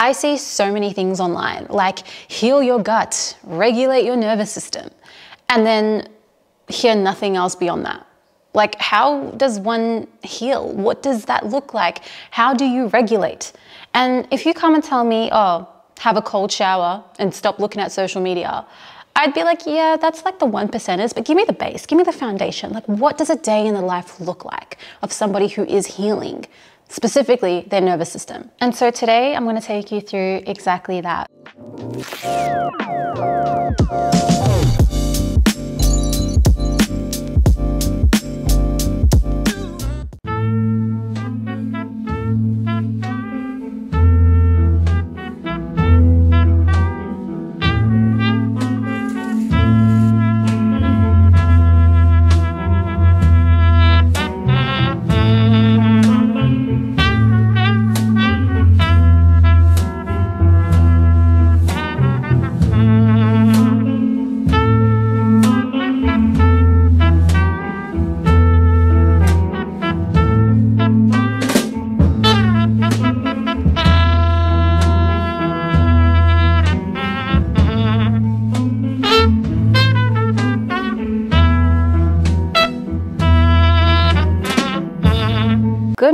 I see so many things online like heal your gut, regulate your nervous system, and then hear nothing else beyond that. Like, how does one heal? What does that look like? How do you regulate? And if you come and tell me, oh, have a cold shower and stop looking at social media, I'd be like, yeah, that's like the one percenters, but give me the base, give me the foundation. Like, what does a day in the life look like of somebody who is healing? Specifically their nervous system. And so today I'm going to take you through exactly that.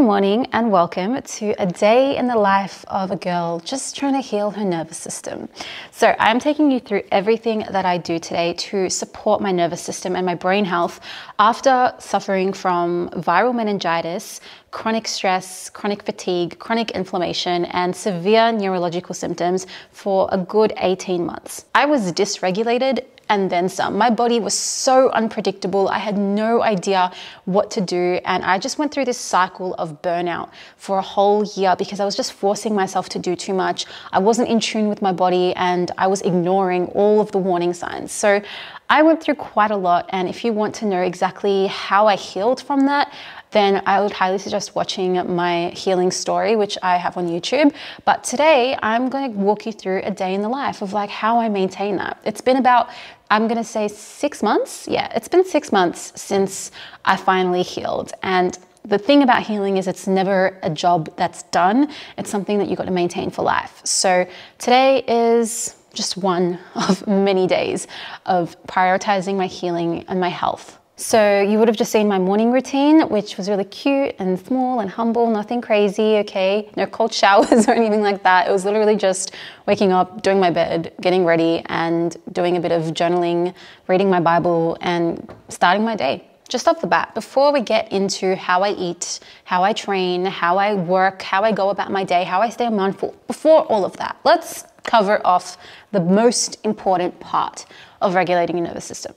Morning and welcome to a day in the life of a girl just trying to heal her nervous system. So, I'm taking you through everything that I do today to support my nervous system and my brain health after suffering from viral meningitis, chronic stress, chronic fatigue, chronic inflammation, and severe neurological symptoms for a good 18 months. I was dysregulated and then some. My body was so unpredictable. I had no idea what to do. And I just went through this cycle of burnout for a whole year because I was just forcing myself to do too much. I wasn't in tune with my body and I was ignoring all of the warning signs. So I went through quite a lot. And if you want to know exactly how I healed from that, then I would highly suggest watching my healing story, which I have on YouTube. But today I'm going to walk you through a day in the life of like how I maintain that. It's been about I'm gonna say six months. Yeah, it's been six months since I finally healed. And the thing about healing is it's never a job that's done, it's something that you've got to maintain for life. So today is just one of many days of prioritizing my healing and my health. So you would have just seen my morning routine, which was really cute and small and humble, nothing crazy, okay? No cold showers or anything like that. It was literally just waking up, doing my bed, getting ready, and doing a bit of journaling, reading my Bible, and starting my day. Just off the bat, before we get into how I eat, how I train, how I work, how I go about my day, how I stay mindful, before all of that, let's cover off the most important part of regulating your nervous system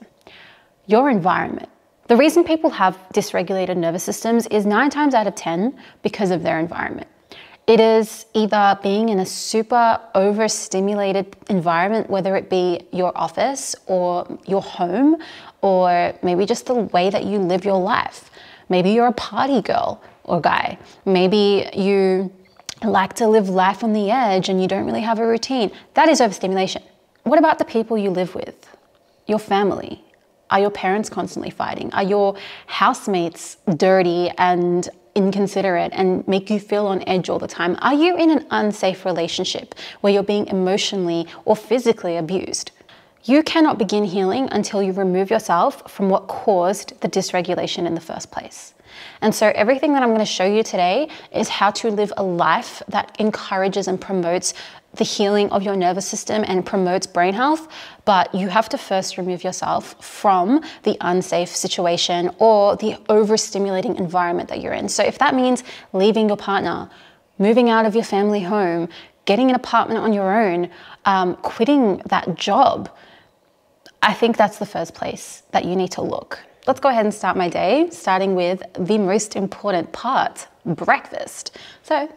your environment. The reason people have dysregulated nervous systems is nine times out of 10 because of their environment. It is either being in a super overstimulated environment, whether it be your office or your home, or maybe just the way that you live your life. Maybe you're a party girl or guy. Maybe you like to live life on the edge and you don't really have a routine. That is overstimulation. What about the people you live with? Your family, are your parents constantly fighting? Are your housemates dirty and inconsiderate and make you feel on edge all the time? Are you in an unsafe relationship where you're being emotionally or physically abused? You cannot begin healing until you remove yourself from what caused the dysregulation in the first place. And so, everything that I'm going to show you today is how to live a life that encourages and promotes the healing of your nervous system and promotes brain health, but you have to first remove yourself from the unsafe situation or the overstimulating environment that you're in. So, if that means leaving your partner, moving out of your family home, getting an apartment on your own, um, quitting that job, I think that's the first place that you need to look. Let's go ahead and start my day, starting with the most important part breakfast. So,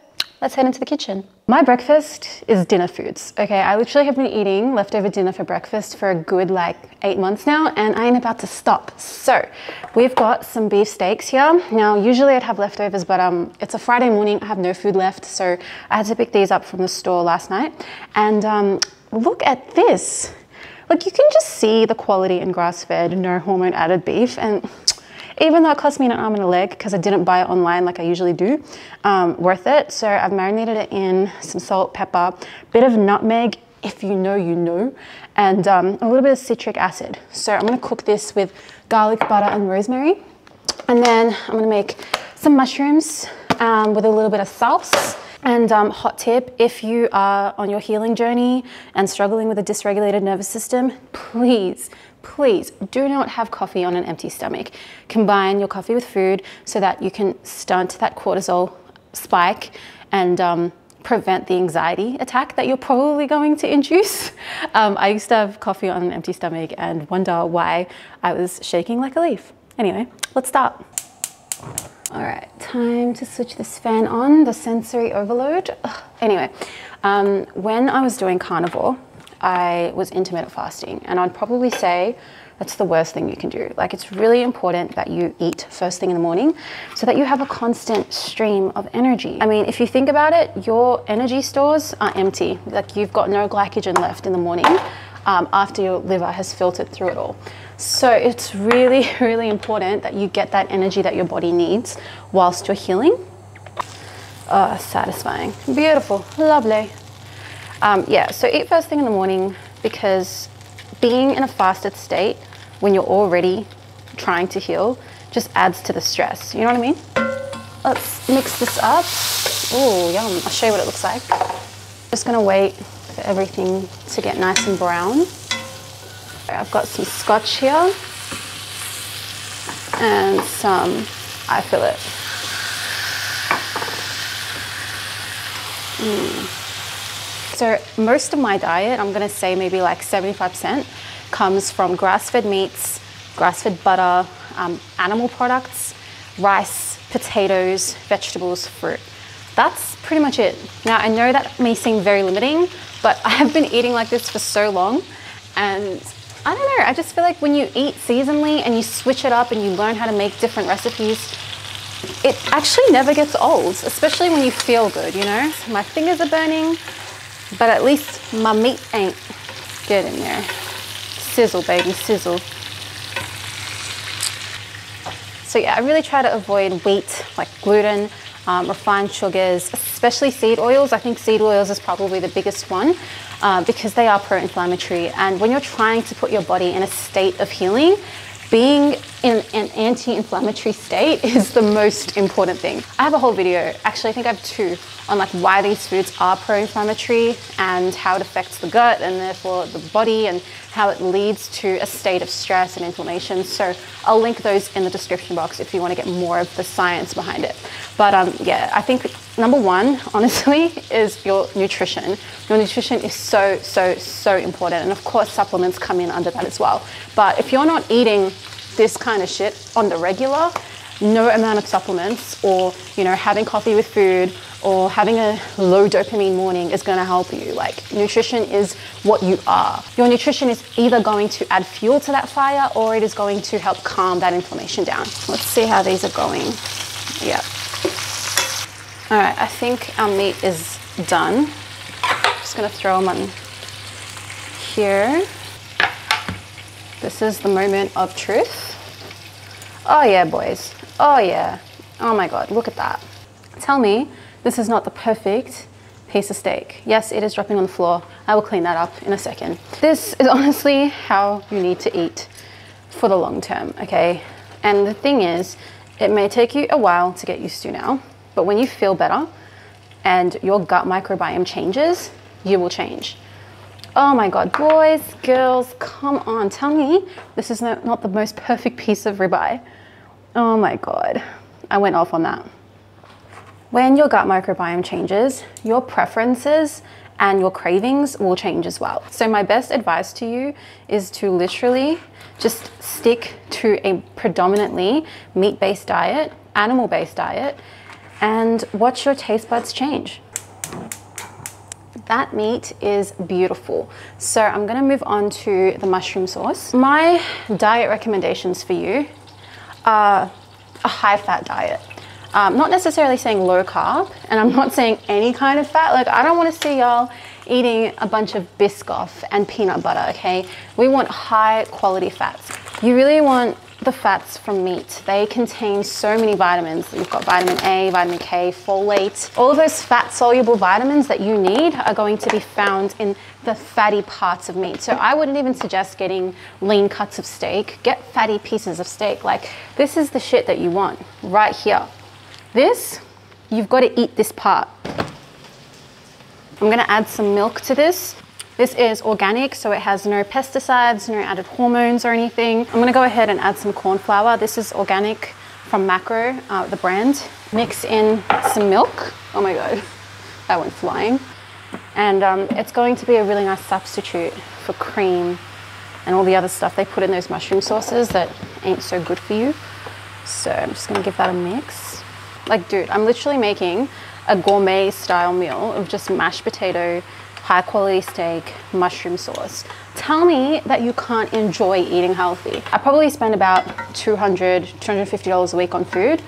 let's head into the kitchen. My breakfast is dinner foods. Okay, I literally have been eating leftover dinner for breakfast for a good like eight months now, and I ain't about to stop. So, we've got some beef steaks here. Now, usually I'd have leftovers, but um, it's a Friday morning, I have no food left, so I had to pick these up from the store last night. And um, look at this. Like, you can just see the quality in grass fed, no hormone added beef, and even though it cost me an arm and a leg because I didn't buy it online like I usually do, um, worth it. So I've marinated it in some salt, pepper, bit of nutmeg, if you know, you know, and um, a little bit of citric acid. So I'm gonna cook this with garlic, butter, and rosemary. And then I'm gonna make some mushrooms um, with a little bit of sauce. And um, hot tip, if you are on your healing journey and struggling with a dysregulated nervous system, please, please do not have coffee on an empty stomach. Combine your coffee with food so that you can stunt that cortisol spike and um, prevent the anxiety attack that you're probably going to induce. Um, I used to have coffee on an empty stomach and wonder why I was shaking like a leaf. Anyway, let's start. All right, time to switch this fan on, the sensory overload. Ugh. Anyway, um, when I was doing carnivore, I was intermittent fasting, and I'd probably say that's the worst thing you can do. Like, it's really important that you eat first thing in the morning so that you have a constant stream of energy. I mean, if you think about it, your energy stores are empty. Like, you've got no glycogen left in the morning um, after your liver has filtered through it all. So it's really, really important that you get that energy that your body needs whilst you're healing. Oh, satisfying. Beautiful. Lovely. Um, yeah, so eat first thing in the morning because being in a fasted state when you're already trying to heal just adds to the stress. You know what I mean? Let's mix this up. Oh, yum. I'll show you what it looks like. Just gonna wait for everything to get nice and brown. I've got some scotch here and some eye fillet. Mm. So most of my diet, I'm gonna say maybe like 75%, comes from grass-fed meats, grass-fed butter, um, animal products, rice, potatoes, vegetables, fruit. That's pretty much it. Now I know that may seem very limiting, but I have been eating like this for so long and I don't know, I just feel like when you eat seasonally and you switch it up and you learn how to make different recipes, it actually never gets old, especially when you feel good, you know? My fingers are burning, but at least my meat ain't good in there. Sizzle, baby, sizzle. So yeah, I really try to avoid wheat, like gluten, um, refined sugars, especially seed oils. I think seed oils is probably the biggest one uh, because they are pro-inflammatory. And when you're trying to put your body in a state of healing, being in an anti-inflammatory state is the most important thing. I have a whole video, actually I think I have two, on like why these foods are pro-inflammatory and how it affects the gut and therefore the body and how it leads to a state of stress and inflammation. So I'll link those in the description box if you want to get more of the science behind it. But um, yeah, I think number one, honestly, is your nutrition. Your nutrition is so, so, so important. And of course, supplements come in under that as well. But if you're not eating this kind of shit on the regular, no amount of supplements or, you know, having coffee with food or having a low dopamine morning is going to help you. Like nutrition is what you are. Your nutrition is either going to add fuel to that fire or it is going to help calm that inflammation down. Let's see how these are going. Yeah. All right, I think our meat is done. I'm Just gonna throw them on here. This is the moment of truth. Oh yeah, boys. Oh yeah. Oh my God, look at that. Tell me this is not the perfect piece of steak. Yes, it is dropping on the floor. I will clean that up in a second. This is honestly how you need to eat for the long term, okay? And the thing is, it may take you a while to get used to now, but when you feel better and your gut microbiome changes, you will change. Oh my God, boys, girls, come on, tell me this is not, the most perfect piece of ribeye. Oh my God, I went off on that. When your gut microbiome changes, your preferences and your cravings will change as well. So my best advice to you is to literally just stick to a predominantly meat-based diet, animal-based diet, and watch your taste buds change. That meat is beautiful. So I'm gonna move on to the mushroom sauce. My diet recommendations for you are a high fat diet. Um, not necessarily saying low carb, and I'm not saying any kind of fat. Like I don't wanna see y'all eating a bunch of Biscoff and peanut butter, okay? We want high quality fats. You really want the fats from meat. They contain so many vitamins. You've got vitamin A, vitamin K, folate. All of those fat soluble vitamins that you need are going to be found in the fatty parts of meat. So I wouldn't even suggest getting lean cuts of steak. Get fatty pieces of steak. Like this is the shit that you want right here. This, you've got to eat this part. I'm gonna add some milk to this. This is organic, so it has no pesticides, no added hormones or anything. I'm gonna go ahead and add some corn flour. This is organic from Macro, uh, the brand. Mix in some milk. Oh my God, that went flying. And um, it's going to be a really nice substitute for cream and all the other stuff they put in those mushroom sauces that ain't so good for you. So I'm just gonna give that a mix. Like, dude, I'm literally making a gourmet style meal of just mashed potato, high quality steak, mushroom sauce. Tell me that you can't enjoy eating healthy. I probably spend about $200, $250 a week on food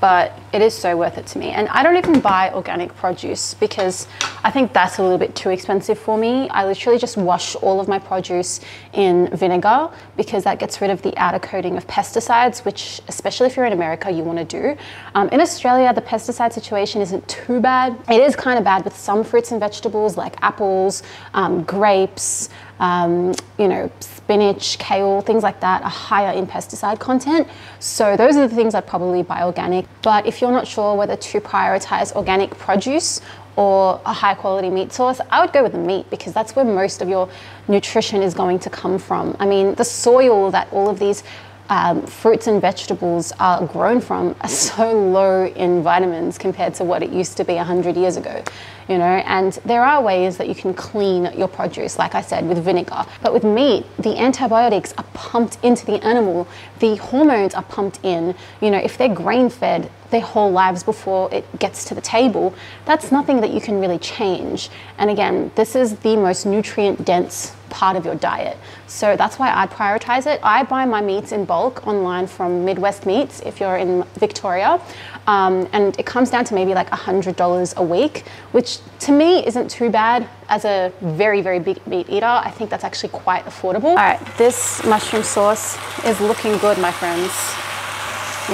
but it is so worth it to me. And I don't even buy organic produce because I think that's a little bit too expensive for me. I literally just wash all of my produce in vinegar because that gets rid of the outer coating of pesticides, which, especially if you're in America, you want to do. Um, in Australia, the pesticide situation isn't too bad. It is kind of bad with some fruits and vegetables like apples, um, grapes, um, you know, spinach, kale, things like that are higher in pesticide content. So those are the things I'd probably buy organic. But if you're not sure whether to prioritize organic produce or a high quality meat source, I would go with the meat because that's where most of your nutrition is going to come from. I mean, the soil that all of these um, fruits and vegetables are grown from are so low in vitamins compared to what it used to be 100 years ago you know? And there are ways that you can clean your produce like i said with vinegar. But with meat the antibiotics are pumped into the animal. The hormones are pumped in. You know if they're grain fed their whole lives before it gets to the table that's nothing that you can really change and again this is the most nutrient dense part of your diet. So that's why I'd prioritize it. I buy my meats in bulk online from Midwest Meats if you're in Victoria. Um, and it comes down to maybe like $100 a week, which to me isn't too bad as a very, very big meat eater. I think that's actually quite affordable. All right, this mushroom sauce is looking good, my friends.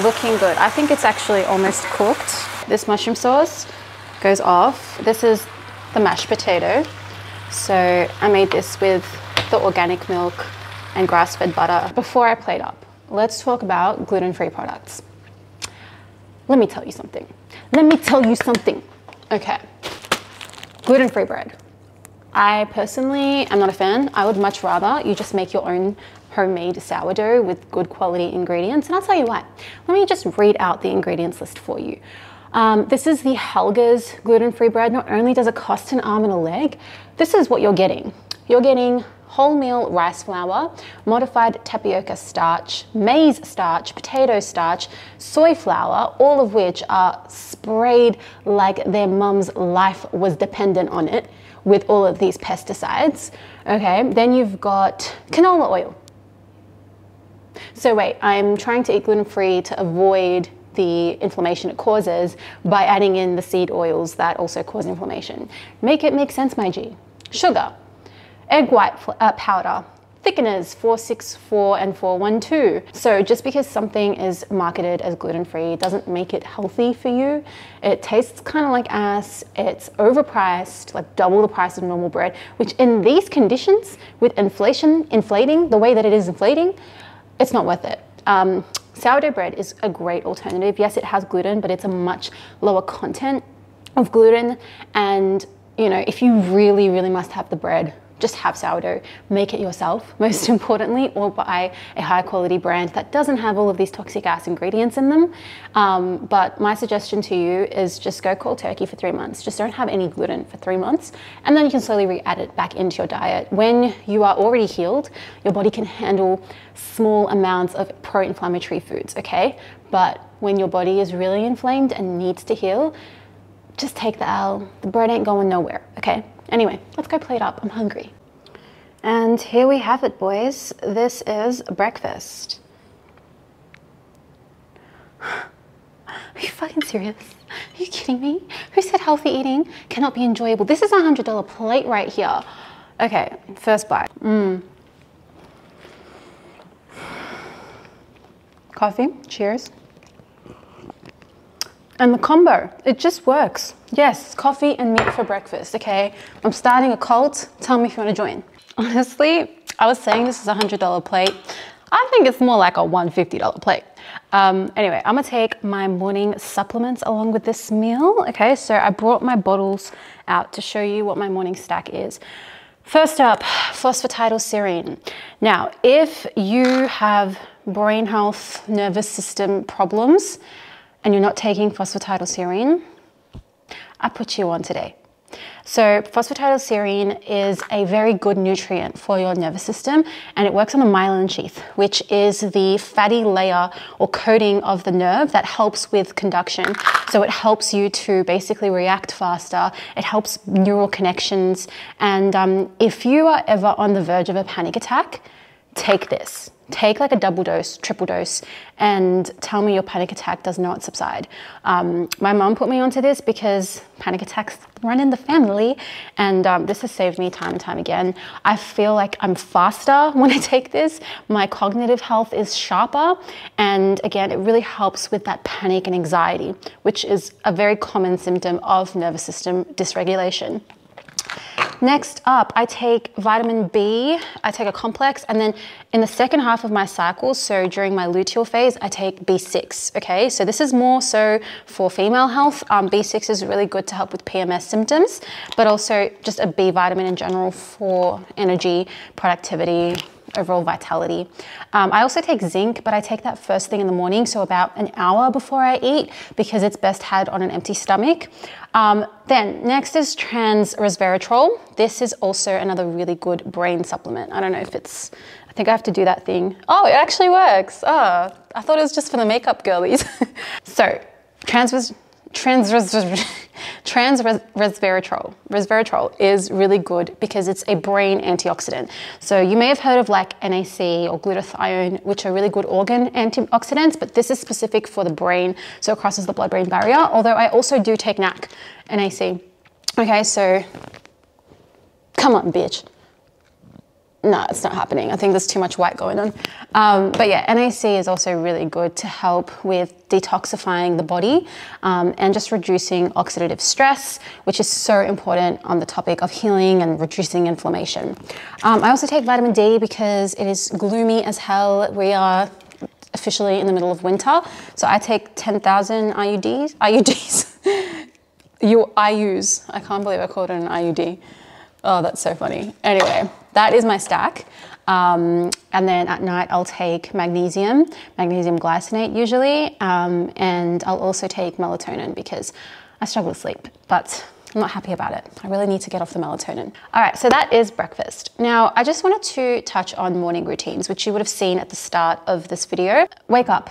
Looking good. I think it's actually almost cooked. This mushroom sauce goes off. This is the mashed potato. So I made this with the organic milk and grass-fed butter. Before I plate up, let's talk about gluten-free products. Let me tell you something. Let me tell you something. Okay, gluten-free bread. I personally am not a fan. I would much rather you just make your own homemade sourdough with good quality ingredients. And I'll tell you what, let me just read out the ingredients list for you. Um, this is the Helga's gluten-free bread. Not only does it cost an arm and a leg, this is what you're getting. You're getting wholemeal rice flour, modified tapioca starch, maize starch, potato starch, soy flour, all of which are sprayed like their mum's life was dependent on it with all of these pesticides. Okay, then you've got canola oil. So wait, I'm trying to eat gluten-free to avoid the inflammation it causes by adding in the seed oils that also cause inflammation. Make it make sense, my G. Sugar, egg white uh, powder, thickeners 464 and 412. So just because something is marketed as gluten-free doesn't make it healthy for you. It tastes kind of like ass, it's overpriced, like double the price of normal bread, which in these conditions with inflation inflating the way that it is inflating, it's not worth it. Um, Sourdough bread is a great alternative. Yes, it has gluten, but it's a much lower content of gluten. And, you know, if you really, really must have the bread, just have sourdough. Make it yourself, most importantly, or buy a high quality brand that doesn't have all of these toxic ass ingredients in them. Um, but my suggestion to you is just go cold turkey for three months. Just don't have any gluten for three months, and then you can slowly re-add it back into your diet. When you are already healed, your body can handle small amounts of pro-inflammatory foods, okay? But when your body is really inflamed and needs to heal, just take the L. The bread ain't going nowhere, okay? Anyway, let's go plate up. I'm hungry. And here we have it, boys. This is breakfast. Are you fucking serious? Are you kidding me? Who said healthy eating cannot be enjoyable? This is a $100 plate right here. Okay, first bite. Mmm. coffee. Cheers. And the combo, it just works. Yes, coffee and meat for breakfast, okay? I'm starting a cult. Tell me if you want to join. Honestly, I was saying this is a $100 plate. I think it's more like a $150 plate. Um, anyway, I'm gonna take my morning supplements along with this meal. Okay, so I brought my bottles out to show you what my morning stack is. First up, phosphatidylserine. Now, if you have brain health, nervous system problems, and you're not taking phosphatidylserine, I put you on today. So phosphatidylserine is a very good nutrient for your nervous system and it works on the myelin sheath, which is the fatty layer or coating of the nerve that helps with conduction. So it helps you to basically react faster. It helps neural connections. And um, if you are ever on the verge of a panic attack, take this take like a double dose, triple dose, and tell me your panic attack does not subside. Um, my mom put me onto this because panic attacks run in the family, and um, this has saved me time and time again. I feel like I'm faster when I take this. My cognitive health is sharper, and again, it really helps with that panic and anxiety, which is a very common symptom of nervous system dysregulation. Next up, I take vitamin B, I take a complex, and then in the second half of my cycle, so during my luteal phase, I take B6, okay? So this is more so for female health. Um, B6 is really good to help with PMS symptoms, but also just a B vitamin in general for energy, productivity, overall vitality. Um, I also take zinc, but I take that first thing in the morning, so about an hour before I eat, because it's best had on an empty stomach. Um, then next is trans resveratrol. This is also another really good brain supplement. I don't know if it's, I think I have to do that thing. Oh, it actually works. Oh, I thought it was just for the makeup girlies. so trans trans trans resveratrol resveratrol is really good because it's a brain antioxidant. So you may have heard of like NAC or glutathione, which are really good organ antioxidants, but this is specific for the brain, so it crosses the blood-brain barrier. Although I also do take NAC, NAC. Okay, so come on, bitch no, it's not happening. I think there's too much white going on. Um, but yeah, NAC is also really good to help with detoxifying the body um, and just reducing oxidative stress, which is so important on the topic of healing and reducing inflammation. Um, I also take vitamin D because it is gloomy as hell. We are officially in the middle of winter. So I take 10,000 IUDs, IUDs, you, IUs. I can't believe I called it an IUD. Oh, that's so funny. Anyway, that is my stack. Um, and then at night I'll take magnesium, magnesium glycinate usually, um, and I'll also take melatonin because I struggle to sleep, but I'm not happy about it. I really need to get off the melatonin. All right, so that is breakfast. Now, I just wanted to touch on morning routines, which you would have seen at the start of this video. Wake up,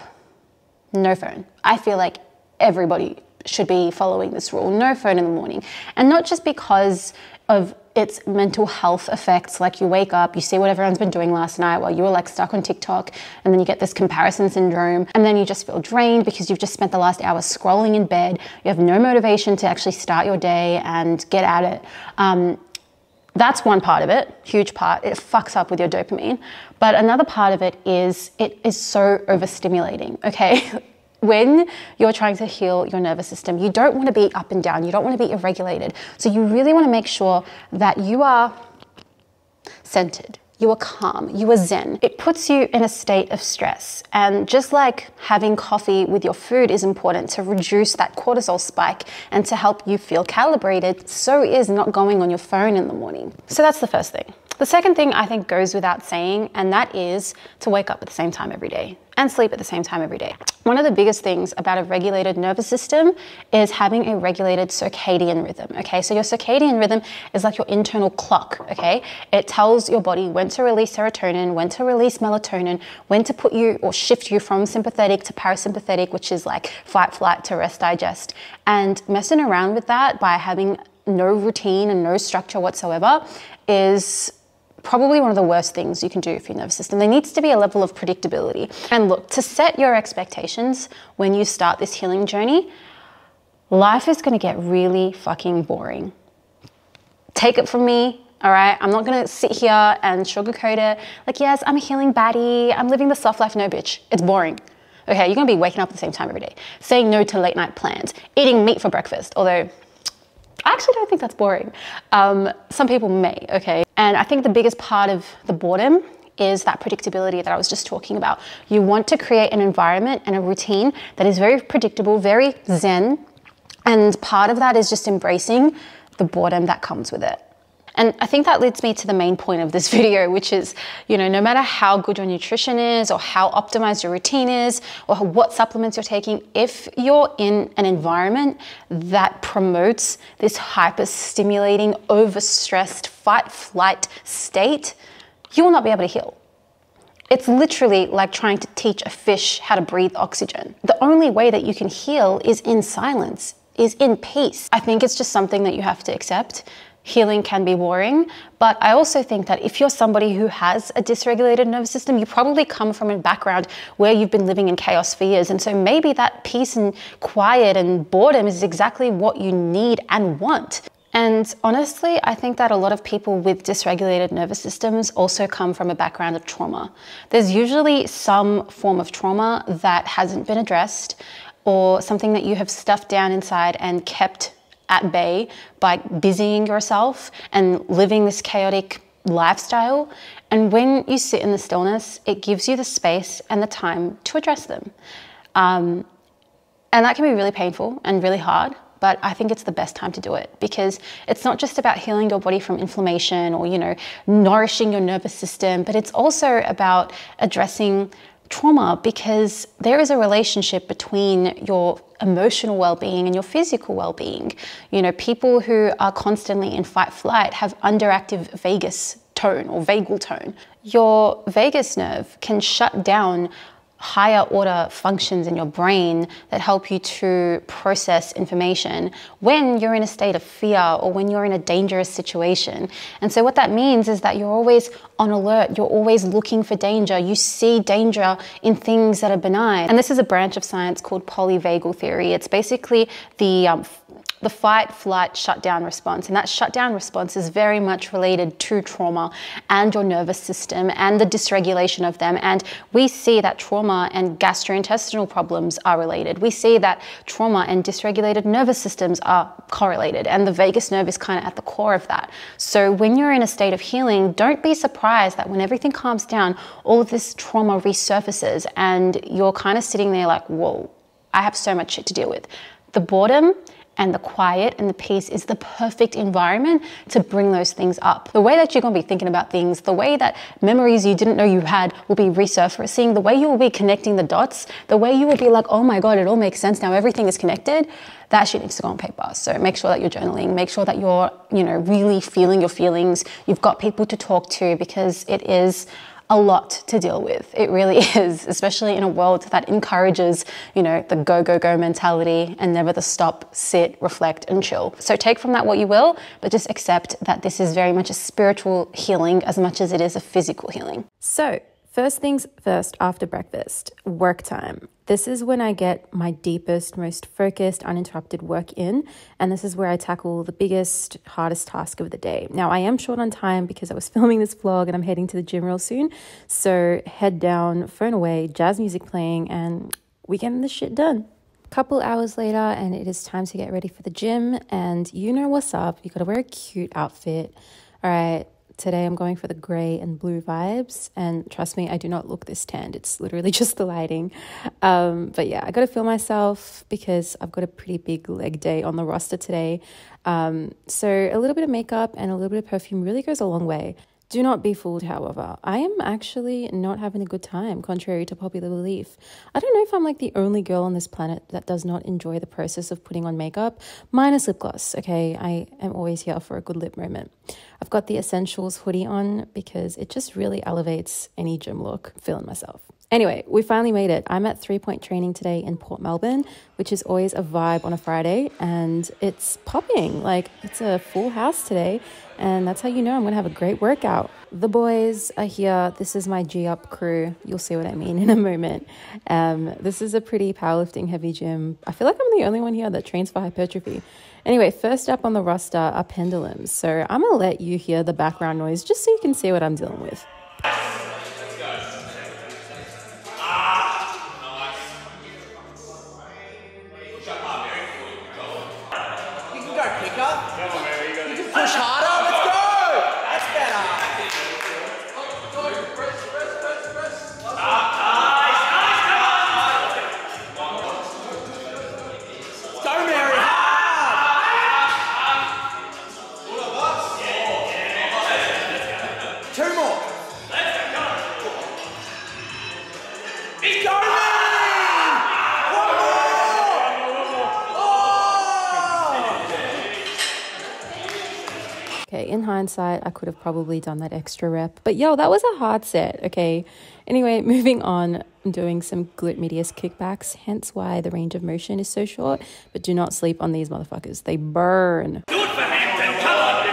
no phone. I feel like everybody should be following this rule, no phone in the morning. And not just because of its mental health effects. Like you wake up, you see what everyone's been doing last night while you were like stuck on TikTok, and then you get this comparison syndrome, and then you just feel drained because you've just spent the last hour scrolling in bed. You have no motivation to actually start your day and get at it. Um, that's one part of it, huge part. It fucks up with your dopamine. But another part of it is it is so overstimulating, okay? when you're trying to heal your nervous system, you don't want to be up and down, you don't want to be irregulated. So you really want to make sure that you are centered. You are calm, you are zen. It puts you in a state of stress. And just like having coffee with your food is important to reduce that cortisol spike and to help you feel calibrated, so is not going on your phone in the morning. So that's the first thing. The second thing I think goes without saying, and that is to wake up at the same time every day and sleep at the same time every day. One of the biggest things about a regulated nervous system is having a regulated circadian rhythm, okay? So your circadian rhythm is like your internal clock, okay? It tells your body when to release serotonin, when to release melatonin, when to put you or shift you from sympathetic to parasympathetic, which is like fight, flight to rest, digest. And messing around with that by having no routine and no structure whatsoever is probably one of the worst things you can do for your nervous system. There needs to be a level of predictability. And look, to set your expectations when you start this healing journey, life is going to get really fucking boring. Take it from me, all right? I'm not gonna sit here and sugarcoat it. Like, yes, I'm a healing baddie, I'm living the soft life. No, bitch, it's boring. Okay, you're gonna be waking up at the same time every day, saying no to late night plans, eating meat for breakfast, although I actually don't think that's boring. Um, some people may, okay? And I think the biggest part of the boredom is that predictability that I was just talking about. You want to create an environment and a routine that is very predictable, very zen. And part of that is just embracing the boredom that comes with it. And I think that leads me to the main point of this video, which is, you know, no matter how good your nutrition is or how optimized your routine is or what supplements you're taking, if you're in an environment that promotes this hyper stimulating, overstressed fight flight state, you will not be able to heal. It's literally like trying to teach a fish how to breathe oxygen. The only way that you can heal is in silence, is in peace. I think it's just something that you have to accept. Healing can be boring, but I also think that if you're somebody who has a dysregulated nervous system, you probably come from a background where you've been living in chaos for years. And so maybe that peace and quiet and boredom is exactly what you need and want. And honestly, I think that a lot of people with dysregulated nervous systems also come from a background of trauma. There's usually some form of trauma that hasn't been addressed or something that you have stuffed down inside and kept at bay by busying yourself and living this chaotic lifestyle. And when you sit in the stillness, it gives you the space and the time to address them. Um, and that can be really painful and really hard but I think it's the best time to do it because it's not just about healing your body from inflammation or, you know, nourishing your nervous system, but it's also about addressing trauma because there is a relationship between your emotional well-being and your physical well-being. You know, people who are constantly in fight flight have underactive vagus tone or vagal tone. Your vagus nerve can shut down higher order functions in your brain that help you to process information when you're in a state of fear or when you're in a dangerous situation. And so, what that means is that you're always on alert, you're always looking for danger, you see danger in things that are benign. And this is a branch of science called polyvagal theory. It's basically the um, the fight, flight, shutdown response. And that shutdown response is very much related to trauma and your nervous system and the dysregulation of them. And we see that trauma and gastrointestinal problems are related. We see that trauma and dysregulated nervous systems are correlated. And the vagus nerve is kind of at the core of that. So when you're in a state of healing, don't be surprised that when everything calms down, all of this trauma resurfaces and you're kind of sitting there like, whoa, I have so much shit to deal with. The boredom and the quiet and the peace is the perfect environment to bring those things up. The way that you're going to be thinking about things, the way that memories you didn't know you had will be resurfacing, the way you will be connecting the dots, the way you will be like, oh my God, it all makes sense now, everything is connected. That shit needs to go on paper. So make sure that you're journaling, make sure that you're, you know, really feeling your feelings. You've got people to talk to because it is a lot to deal with. It really is, especially in a world that encourages, you know, the go, go, go mentality and never the stop, sit, reflect, and chill. So take from that what you will, but just accept that this is very much a spiritual healing as much as it is a physical healing. So, First things first after breakfast, work time. This is when I get my deepest, most focused, uninterrupted work in, and this is where I tackle the biggest, hardest task of the day. Now, I am short on time because I was filming this vlog and I'm heading to the gym real soon. So, head down, phone away, jazz music playing, and we getting this shit done couple hours later and it is time to get ready for the gym and you know what's up you got to wear a cute outfit all right Today I'm going for the grey and blue vibes, and trust me, I do not look this tanned. It's literally just the lighting. Um, but yeah, I got to feel myself because I've got a pretty big leg day on the roster today. Um, so a little bit of makeup and a little bit of perfume really goes a long way. Do not be fooled, however. I am actually not having a good time, contrary to popular belief. I don't know if I'm like the only girl on this planet that does not enjoy the process of putting on makeup, minus lip gloss. Okay, I am always here for a good lip moment. I've got the Essentials hoodie on because it just really elevates any gym look. feeling myself. Anyway, we finally made it. I'm at three point training today in Port Melbourne, which is always a vibe on a Friday, and it's popping. Like, it's a full house today, and that's how you know I'm gonna have a great workout. The boys are here. This is my G Up crew. You'll see what I mean in a moment. Um, this is a pretty powerlifting heavy gym. I feel like I'm the only one here that trains for hypertrophy. Anyway, first up on the roster are pendulums. So I'm gonna let you hear the background noise just so you can see what I'm dealing with. Hindsight, I could have probably done that extra rep. But yo, that was a hard set, okay? Anyway, moving on, I'm doing some glute medius kickbacks, hence why the range of motion is so short. But do not sleep on these motherfuckers, they burn. Do it for Hampton, come on!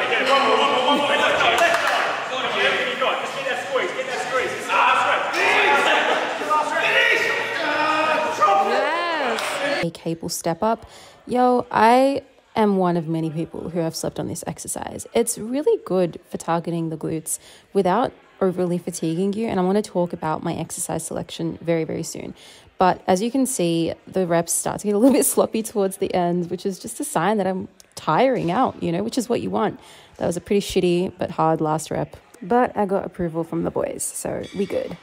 A cable step up. Yo, I am one of many people who have slept on this exercise. It's really good for targeting the glutes without overly fatiguing you. And I want to talk about my exercise selection very, very soon. But as you can see, the reps start to get a little bit sloppy towards the end, which is just a sign that I'm tiring out, you know, which is what you want. That was a pretty shitty but hard last rep. But I got approval from the boys, so we good.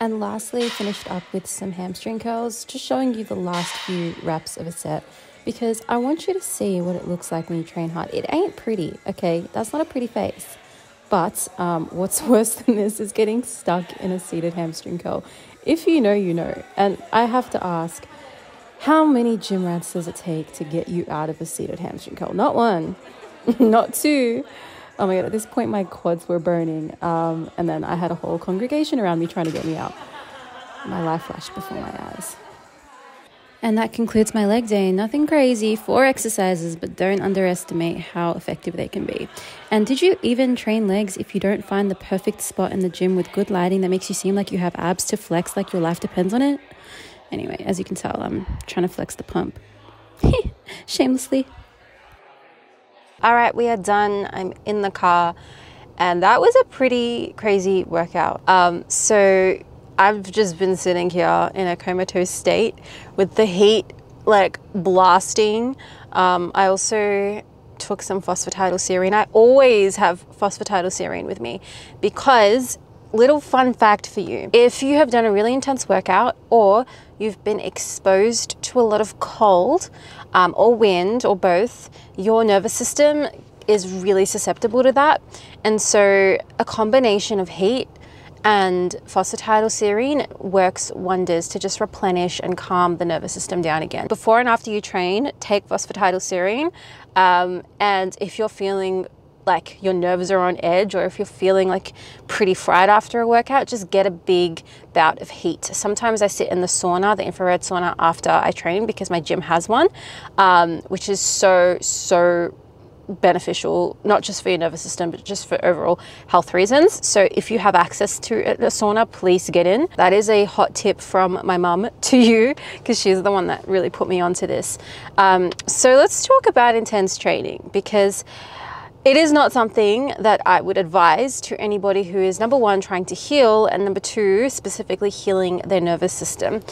And lastly, finished up with some hamstring curls, just showing you the last few reps of a set because I want you to see what it looks like when you train hard. It ain't pretty, okay? That's not a pretty face. But um, what's worse than this is getting stuck in a seated hamstring curl. If you know, you know. And I have to ask, how many gym rats does it take to get you out of a seated hamstring curl? Not one, not two. Oh my god, at this point my quads were burning. Um, and then I had a whole congregation around me trying to get me out. My life flashed before my eyes. And that concludes my leg day. Nothing crazy, four exercises, but don't underestimate how effective they can be. And did you even train legs if you don't find the perfect spot in the gym with good lighting that makes you seem like you have abs to flex like your life depends on it? Anyway, as you can tell, I'm trying to flex the pump. Shamelessly. All right, we are done. I'm in the car, and that was a pretty crazy workout. Um, so I've just been sitting here in a comatose state with the heat like blasting. Um, I also took some phosphatidylserine. I always have phosphatidylserine with me because little fun fact for you. If you have done a really intense workout or you've been exposed to a lot of cold um, or wind or both, your nervous system is really susceptible to that. And so a combination of heat and phosphatidylserine works wonders to just replenish and calm the nervous system down again. Before and after you train, take phosphatidylserine. Um, and if you're feeling like your nerves are on edge or if you're feeling like pretty fried after a workout, just get a big bout of heat. Sometimes I sit in the sauna, the infrared sauna after I train because my gym has one, um, which is so, so beneficial, not just for your nervous system, but just for overall health reasons. So if you have access to a sauna, please get in. That is a hot tip from my mum to you, because she's the one that really put me onto this. Um, so let's talk about intense training, because it is not something that I would advise to anybody who is number one, trying to heal, and number two, specifically healing their nervous system.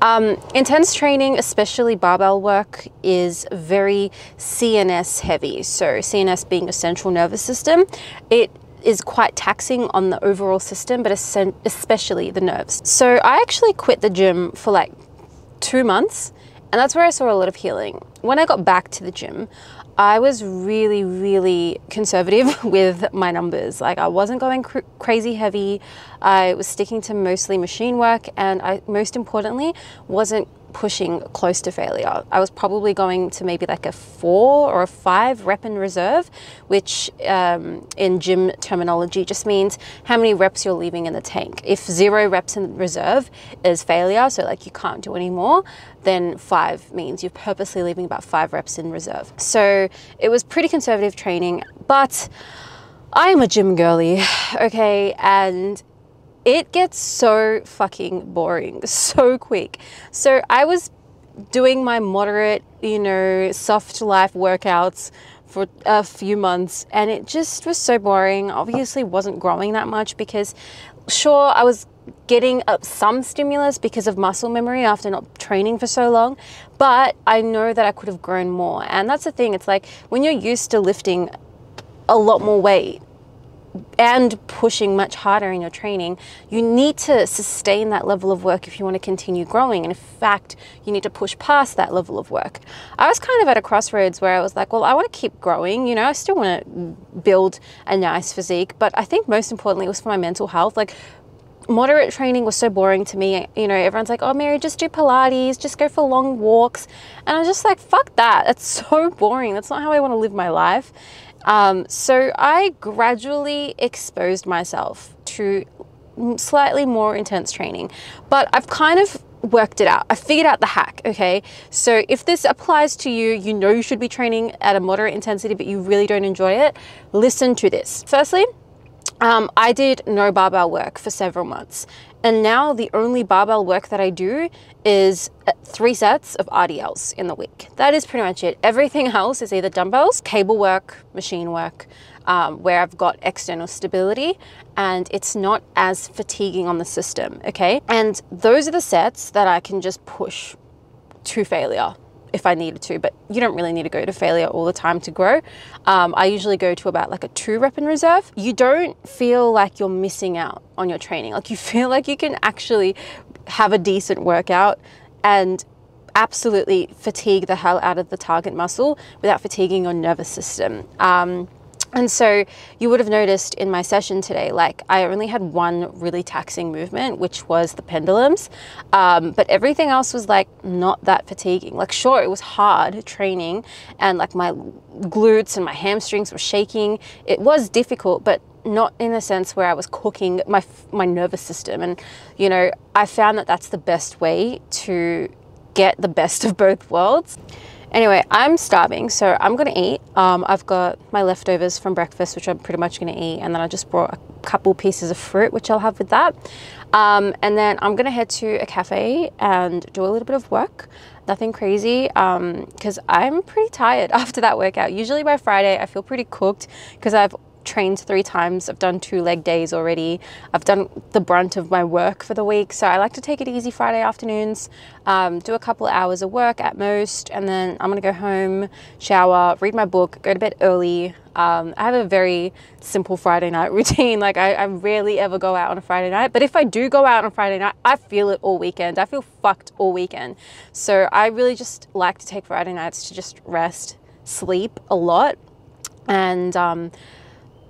Um, intense training, especially barbell work, is very CNS heavy. So, CNS being a central nervous system, it is quite taxing on the overall system, but especially the nerves. So, I actually quit the gym for like two months, and that's where I saw a lot of healing. When I got back to the gym, I was really, really conservative with my numbers. Like I wasn't going cr crazy heavy. I was sticking to mostly machine work, and I most importantly wasn't pushing close to failure. I was probably going to maybe like a four or a five rep in reserve, which um, in gym terminology just means how many reps you're leaving in the tank. If zero reps in reserve is failure, so like you can't do any more, then five means you're purposely leaving about five reps in reserve. So it was pretty conservative training, but I'm a gym girly, okay, and it gets so fucking boring so quick. So I was doing my moderate, you know, soft life workouts for a few months and it just was so boring. Obviously wasn't growing that much because sure I was getting up some stimulus because of muscle memory after not training for so long, but I know that I could have grown more. And that's the thing, it's like when you're used to lifting a lot more weight and pushing much harder in your training, you need to sustain that level of work if you want to continue growing. And in fact, you need to push past that level of work. I was kind of at a crossroads where I was like, well, I want to keep growing. You know, I still want to build a nice physique, but I think most importantly, it was for my mental health. Like, moderate training was so boring to me. You know, everyone's like, oh, Mary, just do Pilates, just go for long walks. And I'm just like, fuck that. That's so boring. That's not how I want to live my life. Um, so I gradually exposed myself to slightly more intense training, but I've kind of worked it out. I figured out the hack, okay? So if this applies to you, you know you should be training at a moderate intensity, but you really don't enjoy it, listen to this. Firstly, um, I did no barbell work for several months. And now the only barbell work that I do is uh, three sets of RDLs in the week. That is pretty much it. Everything else is either dumbbells, cable work, machine work, um, where I've got external stability and it's not as fatiguing on the system, okay? And those are the sets that I can just push to failure if I needed to, but you don't really need to go to failure all the time to grow. Um, I usually go to about like a two rep in reserve. You don't feel like you're missing out on your training. Like you feel like you can actually have a decent workout and absolutely fatigue the hell out of the target muscle without fatiguing your nervous system. Um, and so you would have noticed in my session today, like I only had one really taxing movement, which was the pendulums. Um, but everything else was like not that fatiguing. Like, sure, it was hard training and like my glutes and my hamstrings were shaking. It was difficult, but not in a sense where I was cooking my, my nervous system. And, you know, I found that that's the best way to get the best of both worlds. Anyway, I'm starving, so I'm gonna eat. Um, I've got my leftovers from breakfast, which I'm pretty much gonna eat, and then I just brought a couple pieces of fruit, which I'll have with that. Um, and then I'm gonna head to a cafe and do a little bit of work. Nothing crazy, because um, I'm pretty tired after that workout. Usually by Friday, I feel pretty cooked because I've trained three times. I've done two leg days already. I've done the brunt of my work for the week. So I like to take it easy Friday afternoons, um, do a couple of hours of work at most, and then I'm gonna go home, shower, read my book, go to bed early. Um, I have a very simple Friday night routine. Like I, I rarely ever go out on a Friday night, but if I do go out on a Friday night, I feel it all weekend. I feel fucked all weekend. So I really just like to take Friday nights to just rest, sleep a lot, and um,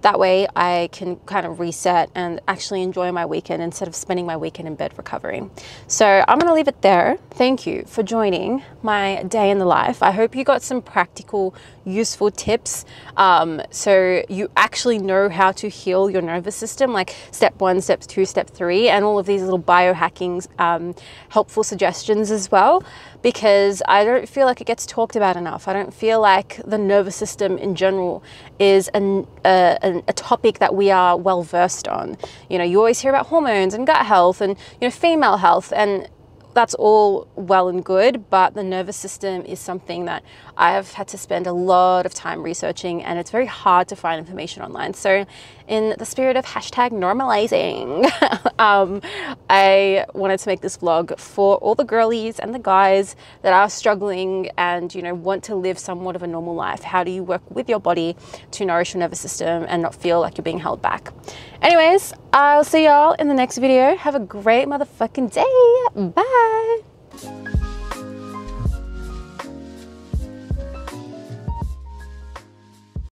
that way I can kind of reset and actually enjoy my weekend instead of spending my weekend in bed recovering. So I'm gonna leave it there. Thank you for joining my day in the life. I hope you got some practical, useful tips um, so you actually know how to heal your nervous system, like step one, step two, step three, and all of these little biohacking um, helpful suggestions as well because I don't feel like it gets talked about enough. I don't feel like the nervous system in general is an, a, a topic that we are well versed on. You know, you always hear about hormones and gut health and, you know, female health and that's all well and good, but the nervous system is something that I have had to spend a lot of time researching and it's very hard to find information online. So in the spirit of hashtag normalizing, um, I wanted to make this vlog for all the girlies and the guys that are struggling and, you know, want to live somewhat of a normal life. How do you work with your body to nourish your nervous system and not feel like you're being held back? Anyways, I'll see y'all in the next video. Have a great motherfucking day. Bye.